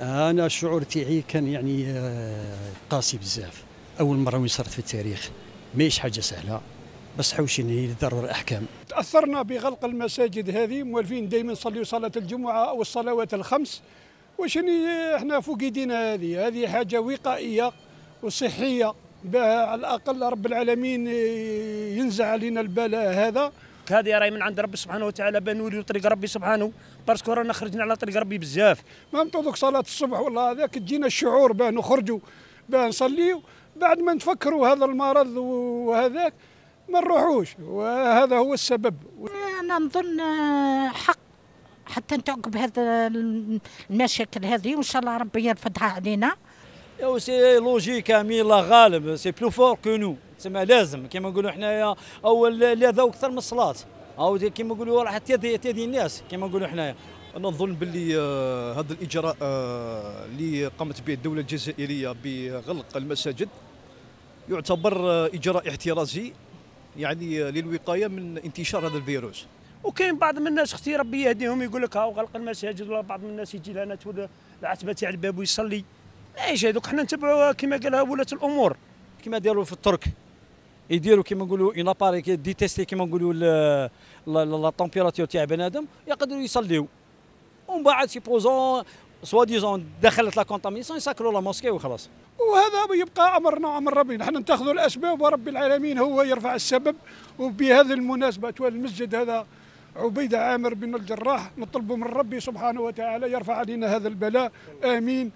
أنا الشعور تاعي كان يعني آه، قاسي بزاف. أول مرة وين صارت في التاريخ ماهيش حاجة سهلة. بس حوشيني ضرر احكام تأثرنا بغلق المساجد هذه موالفين دائما نصليوا صلاة الجمعة أو الصلوات الخمس. وشني إحنا فوق إيدينا هذه؟ هذه حاجة وقائية وصحية بها على الأقل رب العالمين ينزع علينا البلاء هذا. هذه راهي من عند ربي سبحانه وتعالى بنولي طريق ربي سبحانه. parce que رانا خرجنا على طريق ربي بزاف. ما دوك صلاة الصبح والله هذاك تجينا الشعور باه نخرجوا باه نصليوا بعد ما نفكروا هذا المرض وهذاك ما نروحوش. وهذا هو السبب. أنا نظن حق حتى نتعقب هذا المشاكل هذه وإن شاء الله ربي يرفعها علينا. c'est logique mais لا غالب c'est plus fort que nous تسمى لازم. كما نقولوا حنايا أو لا أكثر من الصلاة. أو كما نقولوا راح تهدي الناس. كما نقولوا حنايا. أنا نظن باللي آه هذا الإجراء آه اللي قامت به الدولة الجزائرية بغلق المساجد يعتبر آه إجراء احترازي يعني للوقاية من انتشار هذا الفيروس. وكاين بعض من الناس أختي ربي يهديهم يقول لك هاو غلق المساجد ولا بعض من الناس يجي لنا تولى العتبة تاع الباب ويصلي. إيش هذوك؟ حنا نتبعوا كما قالها ولاة الأمور. كما داروا في الترك. يديروا كما نقولوا un appareil de tester كما نقولوا la température تاع بنادم يقدروا يصليو ومن بعد supposons soi-disant دخلت la contamination يسكروا la mosquée وخلاص وهذا يبقى أمر ربي نحن نتخذوا الاسباب ورب العالمين هو يرفع السبب وبهذه المناسبه المسجد هذا عبيدة عامر بن الجراح نطلب من ربي سبحانه وتعالى يرفع علينا هذا البلاء آمين